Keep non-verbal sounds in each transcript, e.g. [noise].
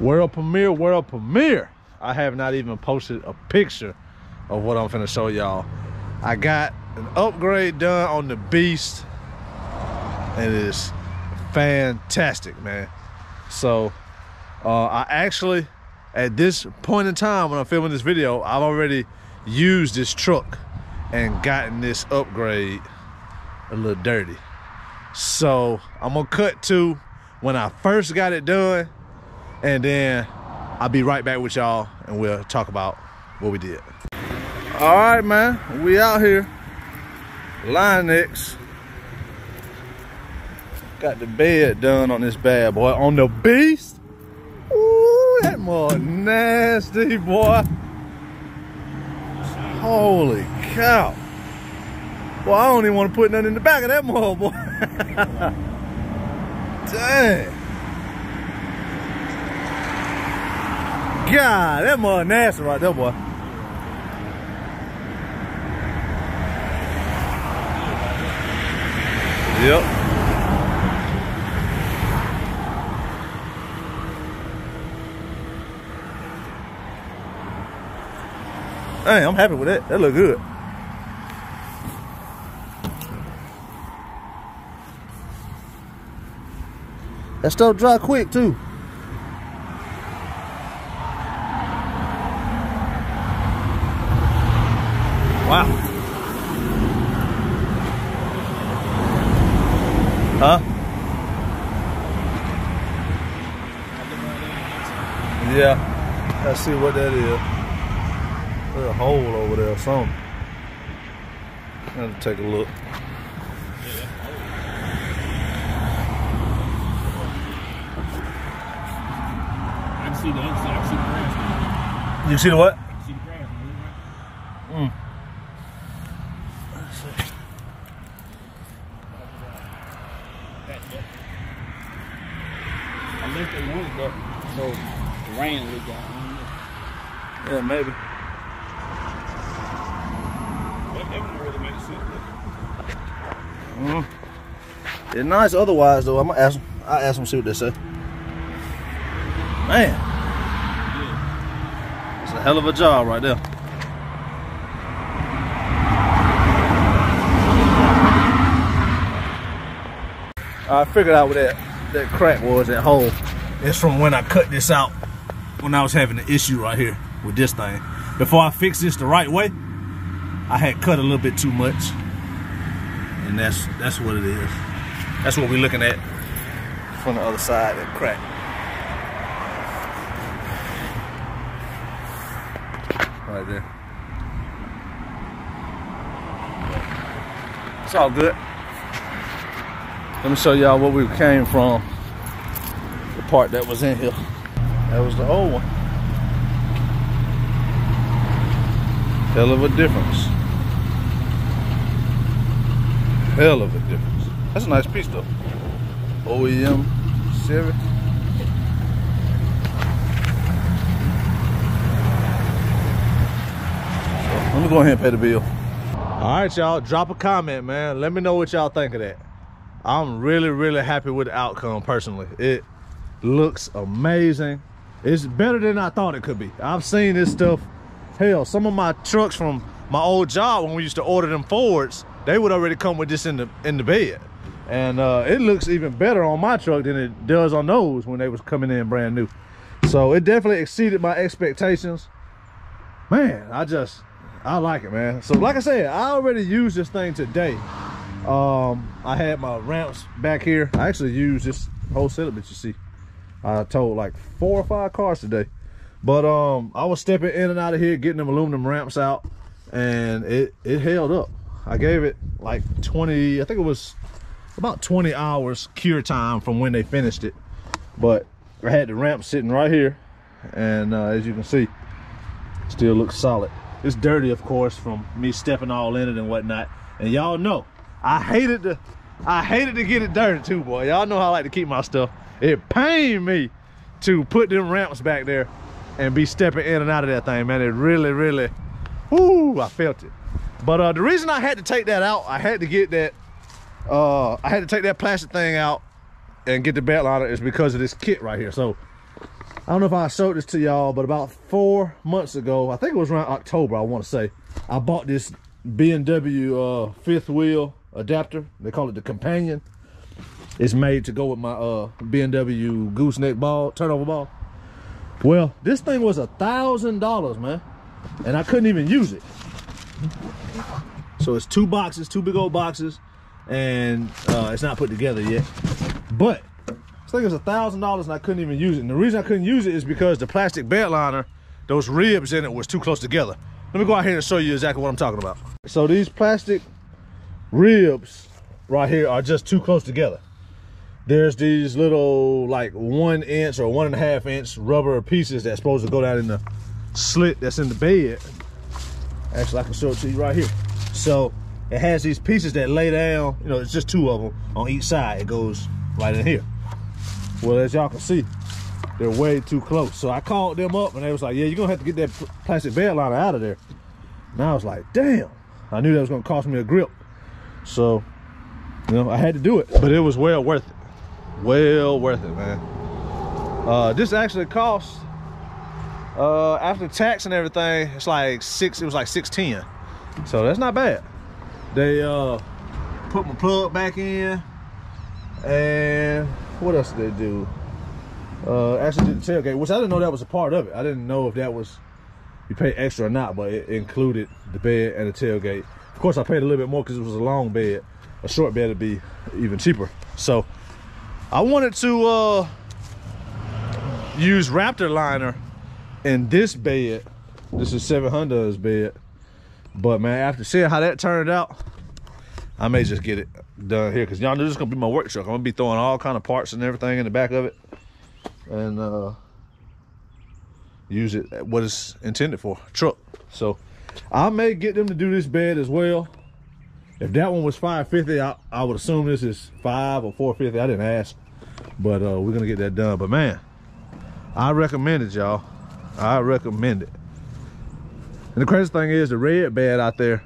World premiere, world premiere. I have not even posted a picture of what I'm finna show y'all. I got an upgrade done on the Beast. And it is fantastic, man. So uh, I actually, at this point in time when I'm filming this video, I've already used this truck and gotten this upgrade a little dirty. So I'm gonna cut to when I first got it done and then I'll be right back with y'all and we'll talk about what we did. All right, man, we out here. Line-X. Got the bed done on this bad boy. On the beast. Ooh, that more nasty, boy. Holy cow. Well, I don't even want to put nothing in the back of that mother, boy. [laughs] Dang. God, that mud nasty right there, boy. Yep. Hey, I'm happy with that. That look good. That stuff dry quick too. Yeah. Let's see what that is. There's a hole over there or something. Let's take a look. I see the inside. I can see the grass. You see the what? I can see the grass. Mm. That, that. Unless they wanted so the rain leak out. I don't know. Yeah, maybe. That, that wouldn't really make sense. Mm. It's nice otherwise though. I'm gonna ask them. I'll ask them see what they say. Man, Yeah. it's a hell of a job right there. I figured out what that, that crack was, that hole. It's from when I cut this out when I was having an issue right here with this thing. Before I fixed this the right way, I had cut a little bit too much. And that's that's what it is. That's what we're looking at from the other side, that crack. Right there. It's all good. Let me show y'all where we came from. The part that was in here. That was the old one. Hell of a difference. Hell of a difference. That's a nice piece though. OEM series. So, let me go ahead and pay the bill. All right, y'all. Drop a comment, man. Let me know what y'all think of that. I'm really, really happy with the outcome personally. It looks amazing. It's better than I thought it could be. I've seen this stuff. Hell, some of my trucks from my old job when we used to order them Fords, they would already come with this in the in the bed. And uh, it looks even better on my truck than it does on those when they was coming in brand new. So it definitely exceeded my expectations. Man, I just, I like it, man. So like I said, I already used this thing today. Um, I had my ramps back here. I actually used this whole setup that you see. I towed like four or five cars today. But um, I was stepping in and out of here, getting them aluminum ramps out, and it it held up. I gave it like 20, I think it was about 20 hours cure time from when they finished it. But I had the ramp sitting right here, and uh, as you can see, still looks solid. It's dirty, of course, from me stepping all in it and whatnot. And y'all know, I hated to, I hated to get it dirty too, boy. Y'all know how I like to keep my stuff. It pained me to put them ramps back there and be stepping in and out of that thing, man. It really, really, whoo, I felt it. But uh, the reason I had to take that out, I had to get that, uh, I had to take that plastic thing out and get the bed liner is because of this kit right here. So I don't know if I showed this to y'all, but about four months ago, I think it was around October, I want to say, I bought this B&W uh, fifth wheel adapter. They call it the Companion. It's made to go with my uh, B&W gooseneck ball, turnover ball. Well, this thing was a thousand dollars, man, and I couldn't even use it. So it's two boxes, two big old boxes, and uh, it's not put together yet. But this thing was a thousand dollars, and I couldn't even use it. And the reason I couldn't use it is because the plastic bed liner, those ribs in it was too close together. Let me go out here and show you exactly what I'm talking about. So these plastic ribs right here are just too close together there's these little like one inch or one and a half inch rubber pieces that's supposed to go down in the slit that's in the bed. Actually, I can show it to you right here. So it has these pieces that lay down, you know, it's just two of them on each side. It goes right in here. Well, as y'all can see, they're way too close. So I called them up and they was like, yeah, you're gonna have to get that plastic bed liner out of there. And I was like, damn. I knew that was gonna cost me a grip. So, you know, I had to do it, but it was well worth it well worth it man. Uh, this actually cost uh, after tax and everything it's like six it was like 610 so that's not bad. They uh, put my plug back in and what else did they do? Uh, actually did the tailgate which i didn't know that was a part of it. I didn't know if that was you pay extra or not but it included the bed and the tailgate. Of course i paid a little bit more because it was a long bed. A short bed would be even cheaper. So I wanted to uh, use Raptor liner in this bed. This is 700's bed. But man, after seeing how that turned out, I may just get it done here because y'all know this is gonna be my work truck. I'm gonna be throwing all kind of parts and everything in the back of it and uh, use it what it's intended for, truck. So I may get them to do this bed as well. If that one was 550, I, I would assume this is five or 450. I didn't ask, but uh, we're gonna get that done. But man, I recommend it, y'all. I recommend it. And the crazy thing is the red bed out there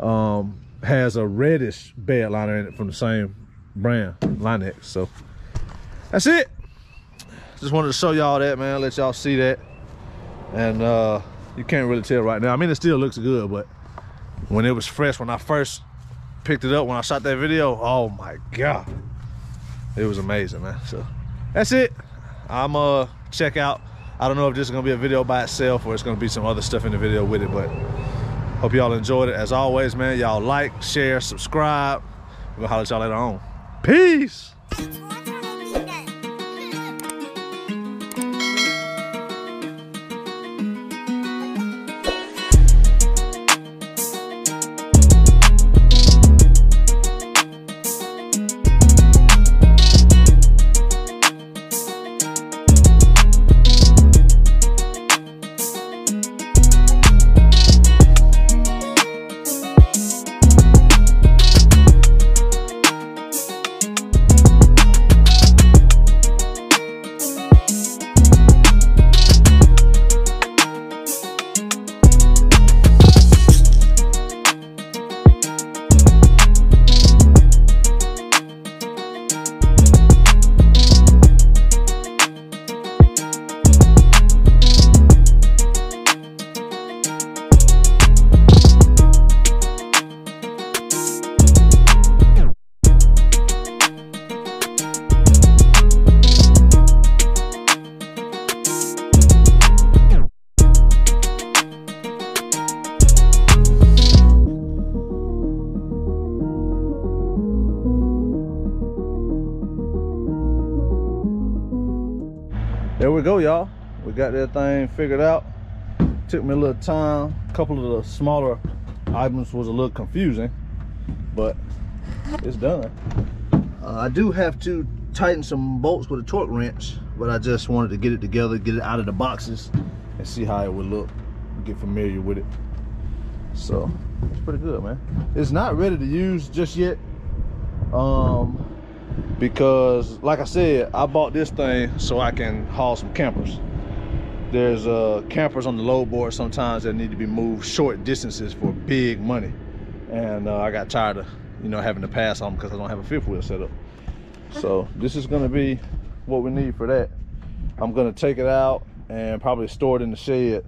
um, has a reddish bed liner in it from the same brand, Line-X. So that's it. Just wanted to show y'all that, man. Let y'all see that. And uh, you can't really tell right now. I mean, it still looks good, but when it was fresh, when I first picked it up when I shot that video, oh my God. It was amazing, man. So that's it. I'm uh check out. I don't know if this is gonna be a video by itself or it's gonna be some other stuff in the video with it, but hope y'all enjoyed it. As always, man, y'all like, share, subscribe. We're gonna holler at y'all later on. Peace. We go y'all. We got that thing figured out. Took me a little time. A couple of the smaller items was a little confusing but it's done. Uh, i do have to tighten some bolts with a torque wrench but i just wanted to get it together get it out of the boxes and see how it would look get familiar with it. So it's pretty good man. It's not ready to use just yet. Um because like I said, I bought this thing so I can haul some campers. There's uh, campers on the load board sometimes that need to be moved short distances for big money. And uh, I got tired of, you know, having to pass on them because I don't have a fifth wheel set up. So this is gonna be what we need for that. I'm gonna take it out and probably store it in the shed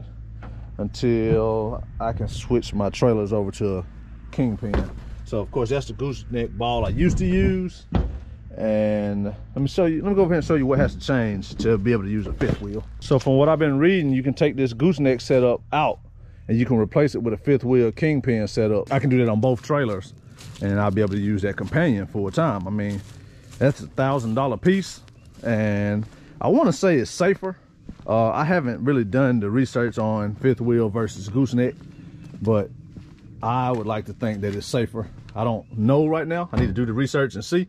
until I can switch my trailers over to a kingpin. So of course that's the gooseneck ball I used to use. And let me show you, let me go over here and show you what has to change to be able to use a fifth wheel. So from what I've been reading, you can take this gooseneck setup out and you can replace it with a fifth wheel kingpin setup. I can do that on both trailers and I'll be able to use that companion full time. I mean, that's a thousand dollar piece and I want to say it's safer. Uh, I haven't really done the research on fifth wheel versus gooseneck, but I would like to think that it's safer. I don't know right now. I need to do the research and see.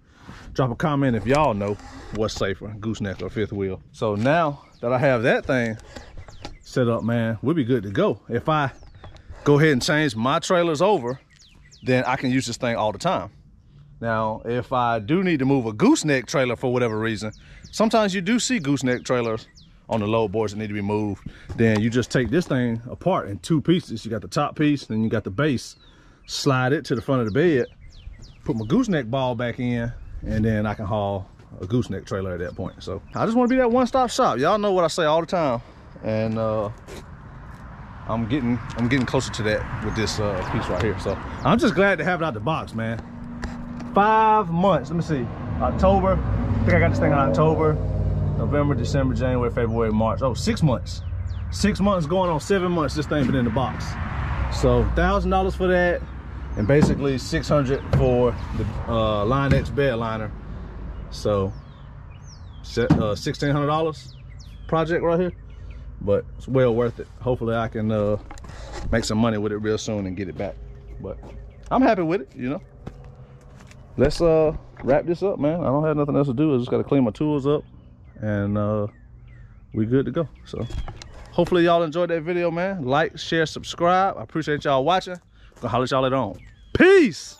Drop a comment if y'all know what's safer, gooseneck or fifth wheel. So now that I have that thing set up, man, we'll be good to go. If I go ahead and change my trailers over, then I can use this thing all the time. Now, if I do need to move a gooseneck trailer for whatever reason, sometimes you do see gooseneck trailers on the load boards that need to be moved. Then you just take this thing apart in two pieces. You got the top piece, then you got the base. Slide it to the front of the bed, put my gooseneck ball back in, and then I can haul a gooseneck trailer at that point. So I just want to be that one-stop shop. Y'all know what I say all the time. And uh, I'm getting I'm getting closer to that with this uh, piece right here. So I'm just glad to have it out the box, man. Five months. Let me see. October. I think I got this thing in October, November, December, January, February, March. Oh, six months. Six months going on seven months. This thing been in the box. So thousand dollars for that, and basically 600 for the uh, Line X bed liner. So uh, $1,600 project right here, but it's well worth it. Hopefully I can uh, make some money with it real soon and get it back. But I'm happy with it, you know. Let's uh, wrap this up, man. I don't have nothing else to do. I just got to clean my tools up and uh, we good to go. So hopefully y'all enjoyed that video, man. Like, share, subscribe. I appreciate y'all watching. Gonna holler y'all later on. Peace!